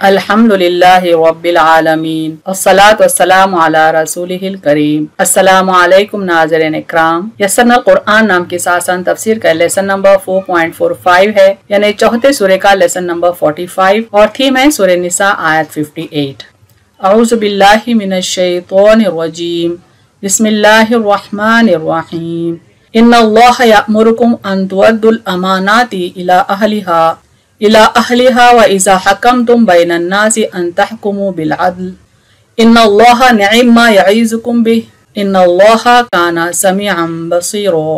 अल्हम्दुलिल्लाहि रब्बिल आलमीन अस्सलातु वस्सलामु अला रसूलिहिल करीम अस्सलामु अलैकुम नाज़रीन इकराम यसरनल कुरान नाम की सासन तफसीर का लेसन नंबर 4.45 है यानी चौथे सूर्य का लेसन नंबर 45 और थीम है सूर्य निसा आयत 58 औज़ु बिल्लाहि मिनश शैतानिर रजीम बिस्मिल्लाहिर रहमानिर रहीम इन्नल्लाह यअमुरुकुम अन तुअद्दुल अमानाति इला अहलिहा इला अहलिहा व इज़ा हकमतुम बैनन नासी अन तहकुमु बिल अदल इन्नल्लाह निअम्मा यईज़ुकुम बिह इन्नल्लाह काना समीअम बसीरा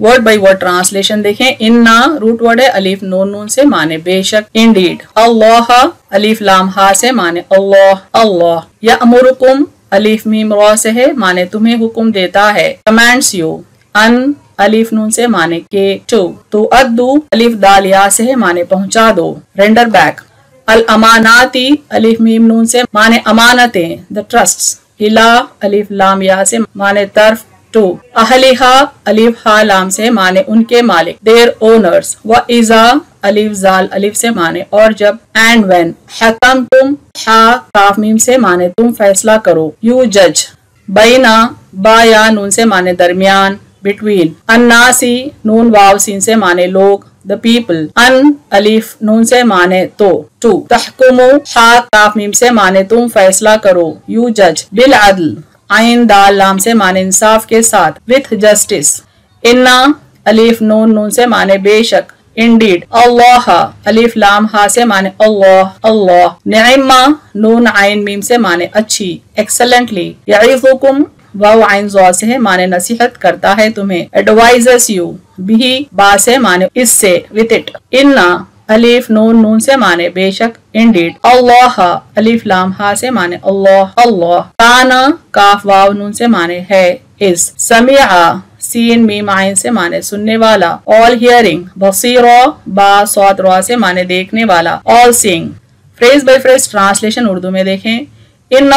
वर्ड बाई वर्ड ट्रांसलेशन देखें. इन्ना रूट वर्ड है अलीफ नून नून से माने बेशक. इंडीड अल्लाह अलीफ लाम, हा से माने अल्लाह अल्लाह. या अमुरुकुम अलीफ मीम, रॉ से है, माने तुम्हें हुक्म देता है. कमांड्स यू अन अलीफ नून से माने के टू तो अद्दू, अलीफ दाल या से माने पहुँचा दो। रेंडर बैक अल अमानाती, अलीफ मीम नून से माने अमानतें द ट्रस्ट हिला, अलीफ लाम या से माने तरफ़ टू अहलिहा, अलीफ हा लाम से माने उनके मालिक देर ओनर्स व इजा, अलीफ जाल, अलीफ से माने और जब। एंड वेन हकम तुम हा, काफ मीम से माने तुम फैसला करो। यू जज. बैना, बा या नून से माने दरमियान। बिटवीन अन्नासी नून वाव सीन से माने लोग द पीपल अन अलीफ नून से माने तो टू तहकुमु हा काफ मीम से माने तुम फैसला करो यू जज बिल अदल आइन दाल लाम से माने इंसाफ के साथ विथ जस्टिस इन्ना अलीफ नून नून से माने बेशक इंडीड अल्लाह अलीफ लाम हा से माने अल्लाह अल्लाह निम्मा नून आइन मीम से माने अच्छी एक्सलेंटली यईजुकुम वाव आइन से है, माने नसीहत करता है तुम्हें एडवाइजर्स यू भी बा से माने इससे विथ इट इन्ना अलीफ, नून नून से माने बेशक इंडीड अल्लाह, अलीफ, लाम, हा से माने अल्लाह अल्लाह. काना, काफ, वाव, नून से माने है इस समिया सीन, मीम आइन से माने सुनने वाला. ऑल हियरिंग बसीर, बा सौत रा से माने देखने वाला. All Singh phrase by phrase translation Urdu में देखें. इन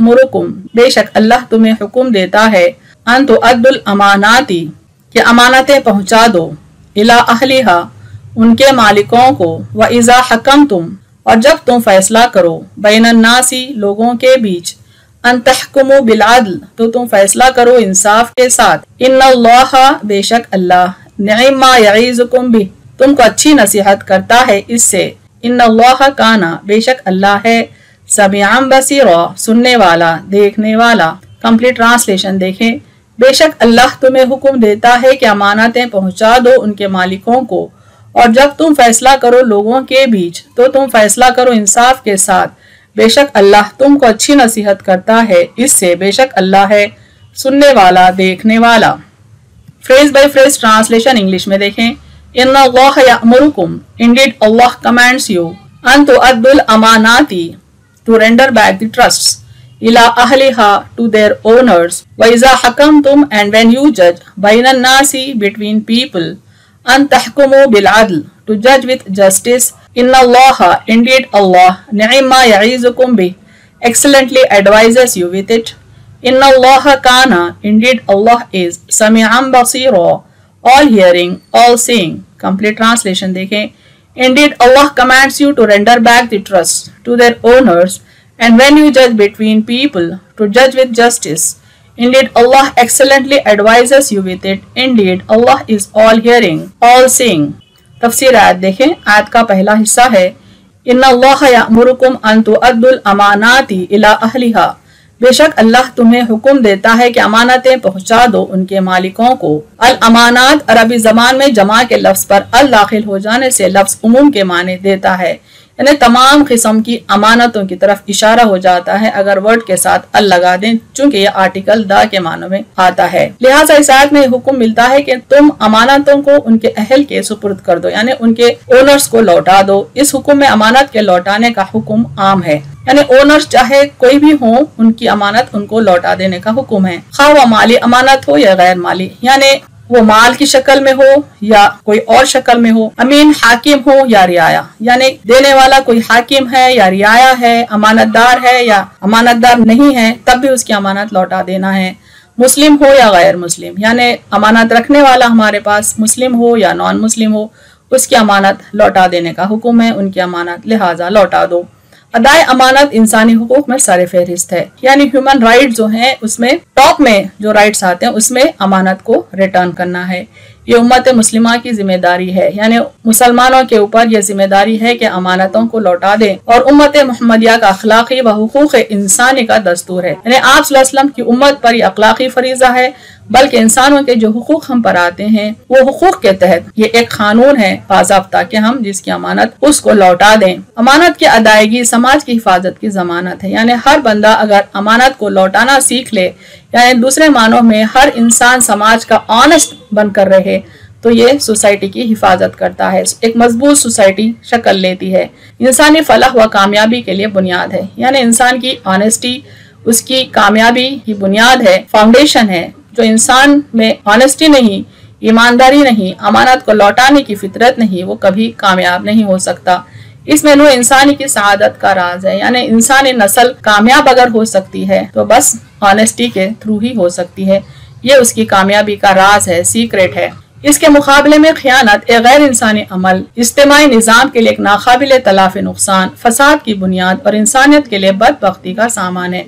मुरुकुम बेशक अल्लाह तुम्हें हुक्म देता है। अन तो अमानाती, कि अमानतें पहुँचा दो। इला अहलिहा, उनके मालिकों को। व इज़ा हकम तुम और जब तुम फैसला करो। बैन नासी, लोगों के बीच। अन बिलादल तो तुम फैसला करो इंसाफ के साथ। इन बेशक अल्लाह यईजुकुम भी तुमको अच्छी नसीहत करता है इससे। इन काना, बेशक अल्लाह है। सबियाम बसीरा सुनने वाला देखने वाला कंप्लीट ट्रांसलेशन देखें। बेशक अल्लाह तुम्हें हुक्म देता है कि अमानतें पहुँचा दो उनके मालिकों को। और जब तुम फैसला करो लोगों के बीच तो तुम फैसला करो इंसाफ के साथ। बेशक अल्लाह तुमको अच्छी नसीहत करता है, इससे बेशक अल्लाह है सुनने वाला देखने वाला phrase by phrase translation English में देखें। इन अल्लाह इंडीड अल्लाह कमांड्स यू अन तो अद्दुल अमानाती to render back the trusts. Ila ahliha to their owners. Iza hakamtum and when you judge bainan nasi between people tahkumu bil adl to judge with justice. Inna allaha indeed allah ni'ma ya'izukum bi excellently advises you with it. Inna allaha kana indeed allah is sami'an basira all hearing all seeing. Complete translation देखें Indeed, Allah commands you to render back the trust to their owners, and when you judge between people, to judge with justice. Indeed, Allah excellently advises you with it. Indeed, Allah is all hearing, all seeing. तफसीर आयत देखें आयत का पहला हिस्सा है इन मुरुकुम अन तुअद्दुल अमानाती इला अहलिहा बेशक अल्लाह तुम्हें हुक्म देता है कि अमानतें पहुँचा दो उनके मालिकों को। अल अमानात अरबी जबान में जमा के लफ्ज पर अल दाखिल हो जाने से लफ्ज उमूम के माने देता है। यानी तमाम किस्म की अमानतों की तरफ़ इशारा हो जाता है अगर वर्ड के साथ अल लगा दें, चूँकि यह आर्टिकल द के मानों में आता है। लिहाजा इस आयत में हुक्म मिलता है कि तुम अमानतों को उनके अहल के सुपुर्द कर दो, यानी उनके ओनर्स को लौटा दो। इस हुक्म में अमानत के लौटाने का हुक्म आम है। यानी ओनर्स चाहे कोई भी हो, उनकी अमानत उनको लौटा देने का हुक्म है। खा माली अमानत हो या गैर माली, यानी वो माल की शक्ल में हो या कोई और शक्ल में हो, अमीन हाकिम हो या रियाया। यानी देने वाला कोई हाकिम है या रियाया है, अमानतदार है या अमानतदार नहीं है, तब भी उसकी अमानत लौटा देना है। मुस्लिम हो या गैर मुस्लिम। यानी अमानत रखने वाला हमारे पास मुस्लिम हो या नॉन मुस्लिम हो, उसकी अमानत लौटा देने का हुक्म है, उनकी अमानत लिहाजा लौटा दो। अदाय अमानत इंसानी हकूक में सर फहरिस्त है। यानी ह्यूमन राइट जो है, उसमें टॉप में जो राइट्स आते हैं, उसमें अमानत को रिटर्न करना है। ये उम्मत मुस्लिमा की ज़िम्मेदारी है। यानी मुसलमानों के ऊपर यह ज़िम्मेदारी है कि अमानतों को लौटा दें। और उम्मत मोहम्मदिया का अखलाकी व हकूक इंसानी का दस्तूर है। यानी आप की उम्मत पर यह अखलाकी फरीजा है। बल्कि इंसानों के जो हकूक हम पर आते हैं, वो हकूक के तहत ये एक कानून है बाजाबता के हम जिसकी अमानत उसको लौटा दें। अमानत की अदायगी समाज की हिफाजत की जमानत है। यानी हर बंदा अगर अमानत को लौटाना सीख ले, यानी दूसरे मानों में हर इंसान समाज का ऑनेस्ट बनकर रहे तो ये सोसाइटी की हिफाजत करता है। एक मज़बूत सोसाइटी शक्ल लेती है। इंसानी फलाह व कामयाबी के लिए बुनियाद है। यानी इंसान की ऑनेस्टी उसकी कामयाबी की बुनियाद है फाउंडेशन है। जो इंसान में ऑनेस्टी नहीं, ईमानदारी नहीं, अमानत को लौटाने की फितरत नहीं, वो कभी कामयाब नहीं हो सकता। इसमें नो इंसानी की शहादत का राज है, यानी इंसानी नस्ल कामयाब अगर हो सकती है तो बस ऑनेस्टी के थ्रू ही हो सकती है। ये उसकी कामयाबी का राज है सीक्रेट है। इसके मुकाबले में खयानत एक गैर इंसानी अमल, इज्तमाही निज़ाम के लिए एक नाकाबिल तलाफ नुकसान, फसाद की बुनियाद और इंसानियत के लिए बदबख्ती का सामान है।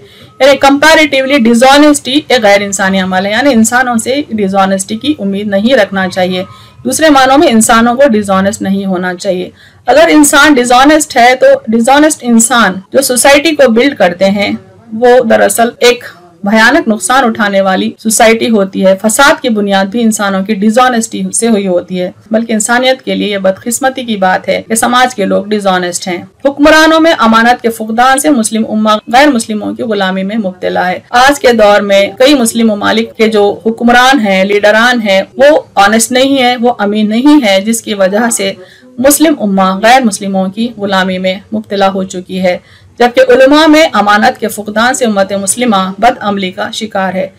यानी कंपैरेटिवली डिजॉनेस्टी एक गैर इंसानी अमल है। यानी इंसानों से डिजॉनेस्टी की उम्मीद नहीं रखना चाहिए। दूसरे मानों में इंसानों को डिजॉनेस्ट नहीं होना चाहिए। अगर इंसान डिजॉनेस्ट है तो डिजॉनेस्ट इंसान जो सोसाइटी को बिल्ड करते हैं, वो दरअसल एक भयानक नुकसान उठाने वाली सोसाइटी होती है। फसाद की बुनियाद भी इंसानों की डिजॉनेस्टी से हुई होती है। बल्कि इंसानियत के लिए यह बदकिस्मती की बात है कि समाज के लोग डिजॉनेस्ट हैं। हुक्मरानों में अमानत के फुकदान से मुस्लिम उम्मा गैर मुस्लिमों की गुलामी में मुबतला है। आज के दौर में कई मुस्लिम ममालिक के जो हुक्मरान हैं, लीडरान हैं, वो ऑनेस्ट नहीं है, वो अमीन नहीं है, जिसकी वजह से मुस्लिम उम्मा गैर मुस्लिमों की गुलामी में मुबतला हो चुकी है। जबकि उलमा में अमानत के फुकदान से उम्मत मुस्लिमा बद अमली का शिकार है।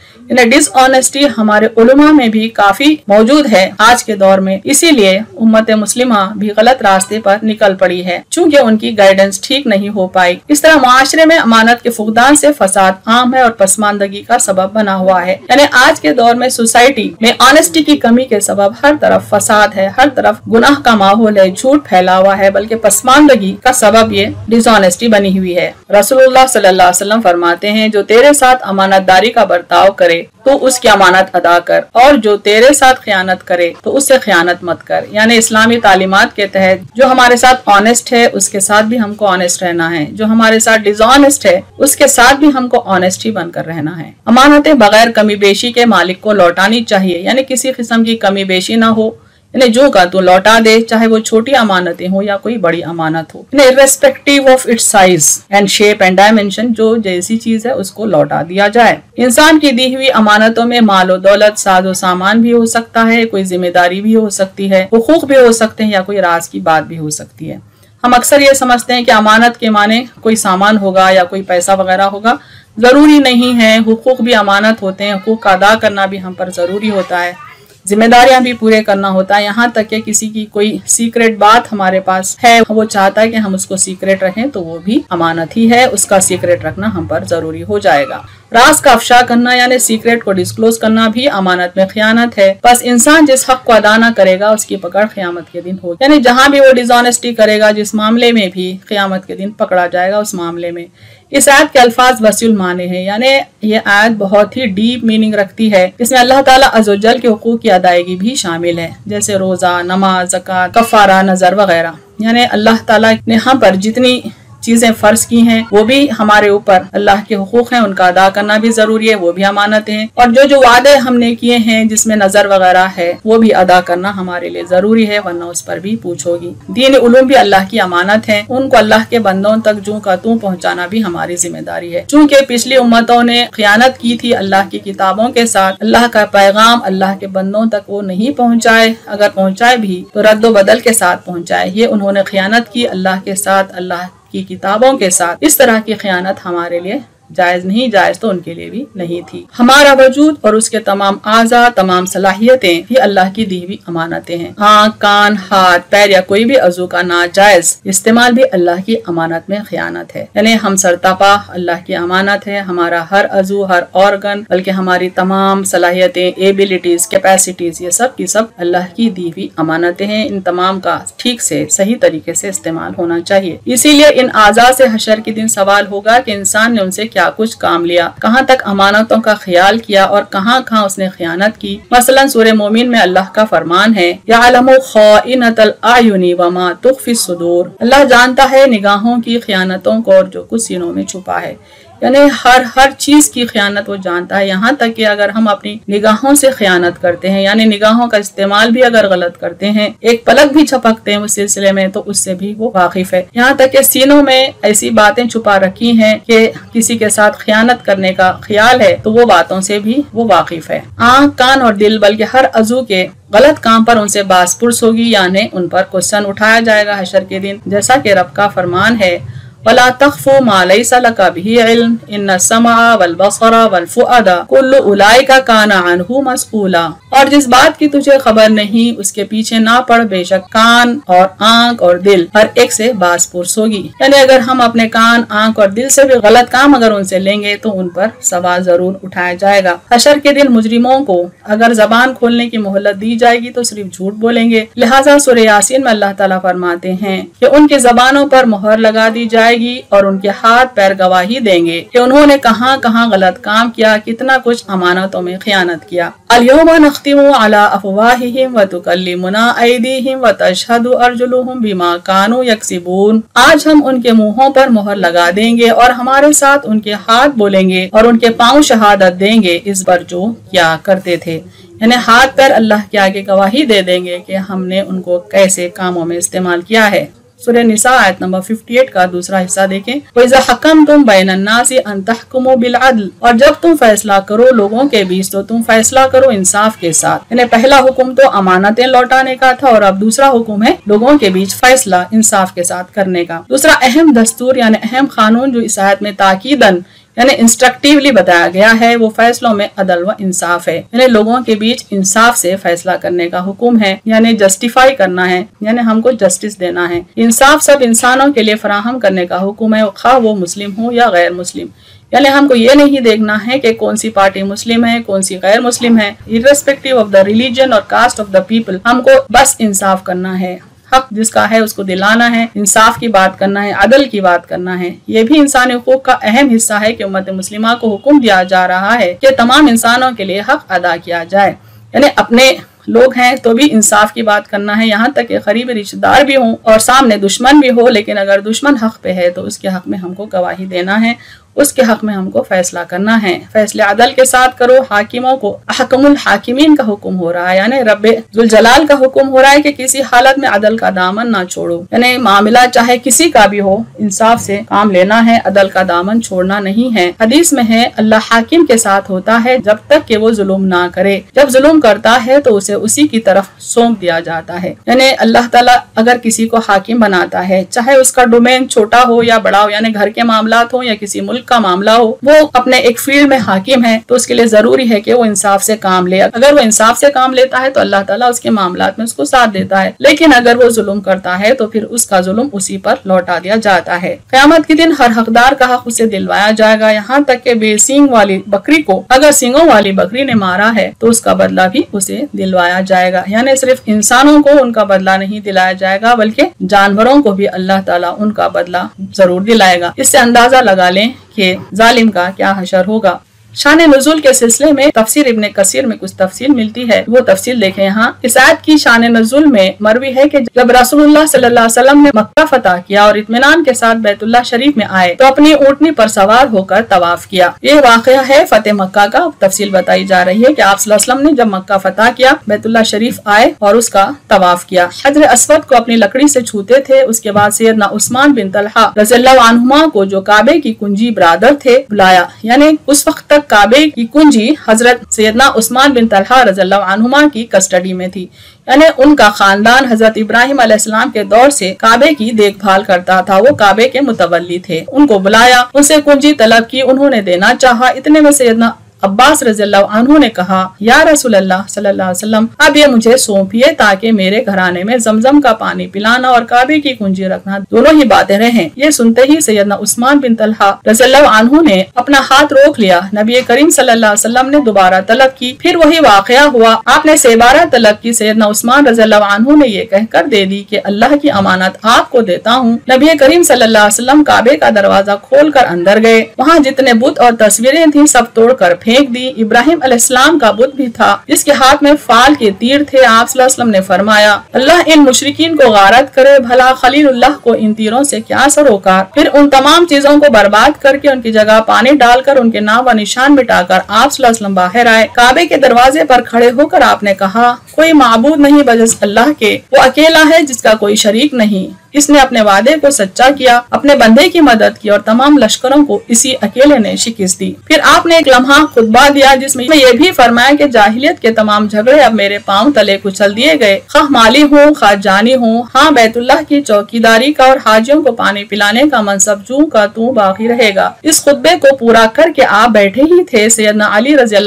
डिसऑनेस्टी हमारे उलमा में भी काफ़ी मौजूद है। आज के दौर में इसीलिए उम्मत मुस्लिमा भी गलत रास्ते पर निकल पड़ी है, चूँकि उनकी गाइडेंस ठीक नहीं हो पाई। इस तरह माशरे में अमानत के फुकदान से फसाद आम है और पसमानदगी का सबब बना हुआ है। यानी आज के दौर में सोसाइटी में ऑनेस्टी की कमी के सबब हर तरफ़ फसाद है, हर तरफ़ गुनाह का माहौल है, झूठ फैला हुआ है, बल्कि पसमानदगी का सबब ये डिसऑनेस्टी बनी हुई है। रसूलुल्लाह सल्लल्लाहु अलैहि वसल्लम फरमाते हैं, जो तेरे साथ अमानतदारी का बर्ताव करे तो उसकी अमानत अदा कर, और जो तेरे साथ खयानत करे तो उससे खयानत मत कर। यानी इस्लामी तालीमत के तहत, जो हमारे साथ ऑनेस्ट है, उसके साथ भी हमको ऑनेस्ट रहना है। जो हमारे साथ डिजॉनेस्ट है, उसके साथ भी हमको ऑनेस्ट ही बनकर रहना है। अमानतें बगैर कमी बेशी के मालिक को लौटानी चाहिए। यानी किसी किस्म की कमी बेशी ना हो इन्हें जो का तो लौटा दे, चाहे वो छोटी अमानतें हो या कोई बड़ी अमानत हो। इन्हें irrespective of its size and shape and dimension जो जैसी चीज़ है, उसको लौटा दिया जाए। इंसान की दी हुई अमानतों में मालो दौलत, साजो सामान भी हो सकता है, कोई ज़िम्मेदारी भी हो सकती है, हुकूक भी हो सकते हैं या कोई राज की बात भी हो सकती है। हम अक्सर ये समझते हैं कि अमानत के माने कोई सामान होगा या कोई पैसा वगैरह होगा, ज़रूरी नहीं है। हुकूक भी अमानत होते हैं, हुकूक अदा करना भी हम पर ज़रूरी होता है। जिम्मेदारियाँ भी पूरे करना होता है। यहाँ तक कि किसी की कोई सीक्रेट बात हमारे पास है, वो चाहता है कि हम उसको सीक्रेट रखें तो वो भी अमानत ही है। उसका सीक्रेट रखना हम पर ज़रूरी हो जाएगा। राज का अफशा करना, यानी सीक्रेट को डिस्क्लोज करना भी अमानत में खयानत है। बस इंसान जिस हक को अदा न करेगा, उसकी पकड़ क्यामत के दिन होगी। यानी जहाँ भी वो डिजॉनेस्टी करेगा, जिस मामले में भी क्यामत के दिन पकड़ा जाएगा, उस मामले में। इस आयत के अल्फाज वसील माने हैं। यानी ये आयत बहुत ही डीप मीनिंग रखती है। इसमें अल्लाह ताला अजोजल के हकूक की अदायगी भी शामिल है। जैसे रोजा, नमाज़, जक़ात, कफारा, नज़र वगैरह। यानी अल्लाह ताला ने हम पर जितनी चीज़ें फ़र्ज़ की हैं, वो भी हमारे ऊपर। अल्लाह के हकूक हैं, उनका अदा करना भी ज़रूरी है, वो भी अमानत है। और जो जो वादे हमने किए हैं, जिसमें नज़र वगैरह है, वो भी अदा करना हमारे लिए ज़रूरी है, वरना उस पर भी पूछोगी। दीन उलूम भी अल्लाह की अमानत है, उनको अल्लाह के बंदों तक जू का तू पहुँचाना भी हमारी ज़िम्मेदारी है। चूँकि पिछली उम्मतों ने खयानत की थी अल्लाह की किताबों के साथ, अल्लाह का पैगाम अल्लाह के बंदों तक वो नहीं पहुँचाए। अगर पहुँचाए भी तो रद्द बदल के साथ पहुँचाए। ये उन्होंने खयानत की अल्लाह के साथ, अल्लाह की किताबों के साथ इस तरह की ख़यानत हमारे लिए जायज़ नहीं, जायज़ तो उनके लिए भी नहीं थी। हमारा वजूद और उसके तमाम आज़ा, तमाम सलाहियतें भी अल्लाह की दी हुई अमानतें हैं। आँख कान, हाथ, पैर या कोई भी अजू का नाजायज इस्तेमाल भी अल्लाह की अमानत में खयानत है। यानी हम सरतापा, अल्लाह की अमानत है। हमारा हर अजू, हर ऑर्गन बल्कि हमारी तमाम सलाहियतें एबिलिटीज कैपेसिटीज ये सब की सब अल्लाह की दी हुई अमानतें हैं। इन तमाम का ठीक से, सही तरीके से इस्तेमाल होना चाहिए। इसीलिए इन आज़ाद से हशर के दिन सवाल होगा कि इंसान ने उनसे क्या कुछ काम लिया, कहाँ तक अमानतों का ख्याल किया और कहाँ कहाँ उसने खयानत की। मसलन सूर्य मोमिन में अल्लाह का फरमान है यानी वमा तुखफी सुदूर। अल्लाह जानता है निगाहों की खयानतों को और जो कुछ सीनों में छुपा है। यानी हर हर चीज़ की खयानत वो जानता है। यहाँ तक कि अगर हम अपनी निगाहों से खयानत करते हैं, यानी निगाहों का इस्तेमाल भी अगर गलत करते हैं, एक पलक भी छपकते हैं उस सिलसिले में तो उससे भी वो वाकिफ है। यहाँ तक कि सीनों में ऐसी बातें छुपा रखी हैं कि किसी के साथ खयानत करने का ख्याल है तो वो बातों से भी वो वाकिफ है। आँख, कान और दिल, बल्कि हर अजू के गलत काम पर उनसे बासपुरस होगी, यानी उन पर क्वेश्चन उठाया जाएगा हशर के दिन। जैसा कि रब का फरमान है वला तख्फु मा लैसा लका बिही इल्म इन समा वल बसरा वल फुअदा कुल्लु उलाइका काना अनहु मसऊला और जिस बात की तुझे खबर नहीं उसके पीछे ना पड़ बेशक कान और आँख और दिल हर एक से बास पुरस होगी यानी अगर हम अपने कान आँख और दिल से भी गलत काम अगर उनसे लेंगे तो उन पर सवाल ज़रूर उठाया जाएगा हशर के दिन मुजरिमों को अगर जबान खोलने की मोहलत दी जाएगी तो सिर्फ़ झूठ बोलेंगे लिहाजा सुर यासीन में अल्लाह तला फरमाते हैं कि उनकी जबानों पर मोहर लगा दी जाए जाएगी और उनके हाथ पैर गवाही देंगे कि उन्होंने कहाँ कहाँ गलत काम किया, कितना कुछ अमानतों में खयानत किया। अलयोमा नख्तिमु अला अफवाहिहिम व तुकल्लिमुना ऐदीहिम व तशहदु अर्जुलुहुम बिमा कानू यकसिबून। आज हम उनके मुंहों पर मोहर लगा देंगे और हमारे साथ उनके हाथ बोलेंगे और उनके पाँव शहादत देंगे, इस पर जो क्या करते थे। यानी हाथ पैर अल्लाह के आगे गवाही दे देंगे कि हमने उनको कैसे कामों में इस्तेमाल किया है। सुर निसा आयत नंबर 58 का दूसरा हिस्सा देखें। वैसा हकम तुम बैनन्नासी अंतहकुमो बिलअदल और जब तुम फैसला करो लोगों के बीच तो तुम फैसला करो इंसाफ के साथ यानी पहला हुक्म तो अमानतें लौटाने का था और अब दूसरा हुक्म है लोगों के बीच फैसला इंसाफ के साथ करने का। दूसरा अहम दस्तूर यानी अहम कानून जो इस आयत में ताकीदन यानी इंस्ट्रक्टिवली बताया गया है, वो फैसलों में अदल व इंसाफ है। यानी लोगों के बीच इंसाफ से फैसला करने का हुक्म है, यानी जस्टिफाई करना है, यानी हमको जस्टिस देना है। इंसाफ सब इंसानों के लिए फराहम करने का हुक्म है खा वो मुस्लिम हो या गैर मुस्लिम। यानी हमको ये नहीं देखना है कि कौन सी पार्टी मुस्लिम है, कौन सी गैर मुस्लिम है। इरेस्पेक्टिव ऑफ़ द रिलीजन और कास्ट ऑफ़ द पीपल हमको बस इंसाफ करना है। हक जिसका है, उसको दिलाना है, इंसाफ की बात करना है, अदल की बात करना है। ये भी इंसानी हकूक का अहम हिस्सा है कि उम्मत मुस्लिमा को हुक्म दिया जा रहा है कि तमाम इंसानों के लिए हक अदा किया जाए। यानी अपने लोग हैं तो भी इंसाफ की बात करना है। यहाँ तक कि करीब रिश्तेदार भी हों और सामने दुश्मन भी हो, लेकिन अगर दुश्मन हक पे है तो उसके हक में हमको गवाही देना है। उसके हक में हमको फैसला करना है। फैसले अदल के साथ करो, हाकिमों को हकमुल हाकिमीन का हुक्म हो रहा है। यानी रब जलाल का हुक्म हो रहा है कि किसी हालत में अदल का दामन ना छोड़ो। यानी मामला चाहे किसी का भी हो, इंसाफ से काम लेना है, अदल का दामन छोड़ना नहीं है। हदीस में है, अल्लाह हाकिम के साथ होता है जब तक कि वो जुल्म ना करे। जब जुल्म करता है तो उसे उसी की तरफ़ सौंप दिया जाता है। यानी अल्लाह ताला अगर किसी को हाकिम बनाता है, चाहे उसका डोमेन छोटा हो या बड़ा हो, यानी घर के मामला हो या किसी मुल्क मुल्क का मामला हो, वो अपने एक फ़ील्ड में हाकिम है तो उसके लिए ज़रूरी है कि वो इंसाफ से काम ले। अगर वो इंसाफ से काम लेता है तो अल्लाह ताला उसके मामला में उसको साथ देता है। लेकिन अगर वो जुल्म करता है तो फिर उसका जुल्म उसी पर लौटा दिया जाता है। क्यामत के दिन हर हकदार का हक उसे दिलवाया जाएगा। यहाँ तक के बेसिंग वाली बकरी को, अगर सिंगों वाली बकरी ने मारा है तो उसका बदला भी उसे दिलवाया जाएगा। यानी सिर्फ़ इंसानों को उनका बदला नहीं दिलाया जाएगा, बल्कि जानवरों को भी अल्लाह ताला उनका बदला ज़रूर दिलाएगा। इससे अंदाज़ा लगा लें कि जालिम का क्या हशर होगा। शान नजुल के सिलसिले में तफसीर इबन कसीर में कुछ तफसील मिलती है। वो तफसील देखें यहाँ। इस आयत की शान नजुल में मरवी है कि जब रसूलुल्लाह सल्लल्लाहु अलैहि वसल्लम ने मक्का फतह किया और इतमान के साथ बैतुल्ला शरीफ में आए तो अपनी ऊँटनी पर सवार होकर तवाफ किया। ये वाक़ है फतेह मक्का का। तफसील बताई जा रही है की आप ने जब मक्का फतह किया बैतुल्ला शरीफ आए और उसका तवाफ किया। हजर असवद को अपनी लकड़ी से छूते थे। उसके बाद सैदना उस्मान बिन तलहा रजील्ला को जो काबे की कुंजी बरादर थे, बुलाया। यानी उस वक्त तक काबे की कुंजी हज़रत सैदना उस्मान बिन तलहा रजल्ला की कस्टडी में थी। यानी उनका खानदान हज़रत इब्राहिम अलैहिस्सलाम के दौर से काबे की देखभाल करता था। वो काबे के मुतवली थे। उनको बुलाया, उनसे कुंजी तलब की उन्होंने देना चाहा। इतने में सैदना अब्बास रजील्ला ने कहा, या रसूल अल्लाह वसल्लम, अब ये मुझे सौंपिए ताकि मेरे घराने में जमजम का पानी पिलाना और काबे की कुंजी रखना दोनों ही बातें रहे। ये सुनते ही सैदना उस्मान बिन तलहा रजील्ला ने अपना हाथ रोक लिया। नबी करीम वसल्लम ने दोबारा तलब की। फिर वही वाकया हुआ। आपने सेबारा तलब की। सैदना उस्मान रजील्ला ने ये कहकर दे दी की अल्लाह की अमानत आपको देता हूँ। नबी करीम सल्लाम काबे का दरवाज़ा खोल कर अंदर गए। वहाँ जितने बुत और तस्वीरें थी, सब तोड़ कर फेंक फेंक दी। इब्राहिम अलैहिस्सलाम का बुत भी था। जिसके हाथ में फाल के तीर थे, आप ने फरमाया, अल्लाह इन मुशरकिन को गारत करे, भला खलील्लाह को इन तीरों से क्या सरोकार फिर उन तमाम चीज़ों को बर्बाद करके उनकी जगह पानी डालकर उनके नाम व निशान मिटाकर आप बाहर आए। काबे के दरवाजे पर खड़े होकर आपने कहा कोई मबूद नहीं बजस अल्लाह के। वो अकेला है जिसका कोई शरीक नहीं। इसने अपने वादे को सच्चा किया, अपने बंदे की मदद की और तमाम लश्करों को इसी अकेले ने शिकस्त दी। फिर आपने एक लम्हा खुतबा दिया जिसमें ये भी फरमाया कि जाहिलियत के तमाम झगड़े अब मेरे पाँव तले कुचल दिए गए। खा माली हूँ, खा जानी हूँ हाँ बैतुल्लाह की चौकीदारी का और हाजियों को पानी पिलाने का मनसब जू का तू बाकी रहेगा। इस खुतबे को पूरा करके आप बैठे ही थे सैदना अली रज़ी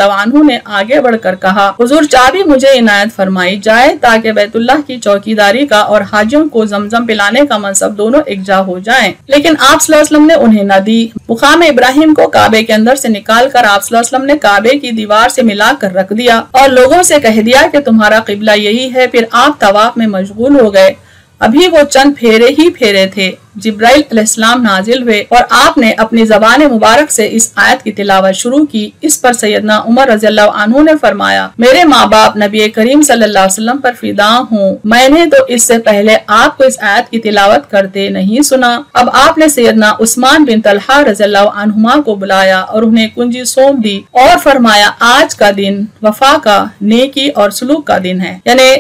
ने आगे बढ़कर कहा, हुजूर चाबी मुझे इनायत फरमाई जाए ताकि बैतुल्लाह की चौकीदारी का और हाजियों को जमजम पिलाने का मनसब दोनों एकजा हो जाए। लेकिन आप ने उन्हें न दी। मुकाम इब्राहिम को काबे के अंदर से निकाल कर आप ने काबे की दीवार से मिला कर रख दिया और लोगों से कह दिया कि तुम्हारा किबला यही है, फिर आप तवाफ में मशगूल हो गए। अभी वो चंद फेरे ही फेरे थे। जिब्राइल इस्लाम नाजिल हुए और आपने अपनी जबान मुबारक से इस आयत की तिलावत शुरू की। इस पर सैदना उमर रज़ी ने फरमाया, मेरे माँ बाप नबी करीम सल्लल्लाहु अलैहि वसल्लम पर फिदा हूँ। मैंने तो इससे पहले आपको इस आयत की तिलावत करते नहीं सुना। अब आपने सैदना उस्मान बिन तलहा रज़ी रजील्ला को बुलाया और उन्हें कुंजी सौंप दी और फरमाया, आज का दिन वफा का, नेकी और सलूक का दिन है। यानी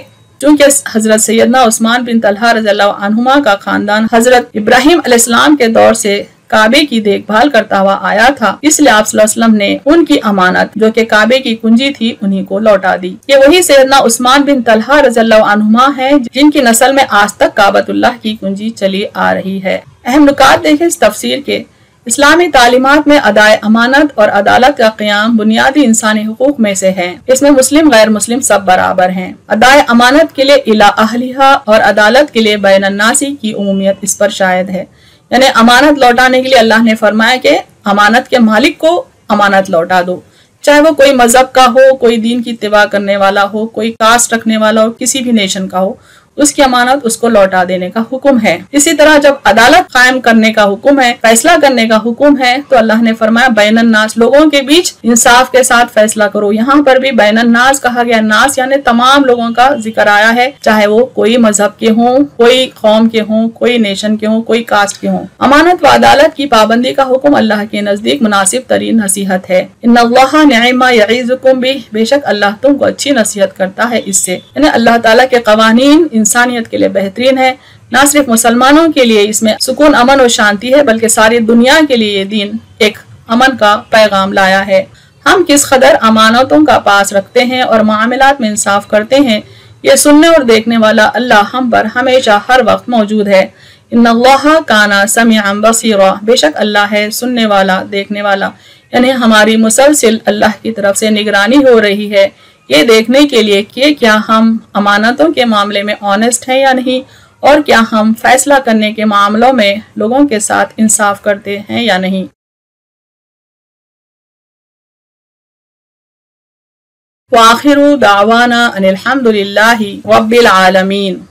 चूँकि हज़रत सैदना उस्मान बिन तलहा रजील्ला का खानदान हज़रत इब्राहिम अलैहिस्सलाम के दौर से काबे की देखभाल करता हुआ आया था। इसलिए आप ने उनकी अमानत, जो कि काबे की कुंजी थी, उन्हीं को लौटा दी। ये वही सैदना उस्मान बिन तलहा रजील्ला है, जिनकी नस्ल में आज तक काबतुल्लाह की कुंजी चली आ रही है। अहम नुकात देखे इस तफसीर के इस्लामी तालीमत में अदाय अमानत और अदालत का क्याम बुनियादी इंसानी हकूक में से है। इसमें मुस्लिम गैर मुस्लिम सब बराबर हैं। अदाय अमानत के लिए इला अहलिहा और अदालत के लिए बैन नासी की उमूमियत इस पर शायद है। यानी अमानत लौटाने के लिए अल्लाह ने फरमाया कि अमानत के मालिक को अमानत लौटा दो। चाहे वो कोई मज़हब का हो, कोई दीन की इतवा करने वाला हो, कोई कास्ट रखने वाला हो, किसी भी नेशन का हो उसकी अमानत उसको लौटा देने का हुक्म है। इसी तरह जब अदालत कायम करने का हुक्म है, फैसला करने का हुक्म है तो अल्लाह ने फरमाया बैन नास लोगों के बीच इंसाफ के साथ फैसला करो। यहाँ पर भी बैन नास कहा गया। नाज यानी तमाम लोगों का ज़िक्र आया है, चाहे वो कोई मज़हब के हों, कोई कौम के हों, कोई नेशन के हों, कोई कास्ट के हों। अमानत व अदालत की पाबंदी का हुक्म अल्लाह के नज़दीक मुनासिब तरीन नसीहत है। इन भी बेशक अल्लाह तुमको अच्छी नसीहत करता है इससे। यानी अल्लाह तला के कवानीन इंसानियत के लिए बेहतरीन है। न सिर्फ़ मुसलमानों के लिए इसमें सुकून, अमन और शांति है, बल्कि सारी दुनिया के लिए ये दिन एक अमन का पैगाम लाया है। हम किस कदर अमानतों का पास रखते हैं और मामलात में इंसाफ करते हैं, ये सुनने और देखने वाला अल्लाह हम पर हमेशा हर वक्त मौजूद है। काना समियाम बसीरा, बेशक अल्लाह है सुनने वाला, देखने वाला। यानी हमारी मुसलसिल अल्लाह की तरफ़ से निगरानी हो रही है ये देखने के लिए कि क्या हम अमानतों के मामले में ऑनेस्ट हैं या नहीं, और क्या हम फैसला करने के मामलों में लोगों के साथ इंसाफ करते हैं या नहीं। वाखिर दावाना अनिलहमदिल्ला रब्बिल आलमीन।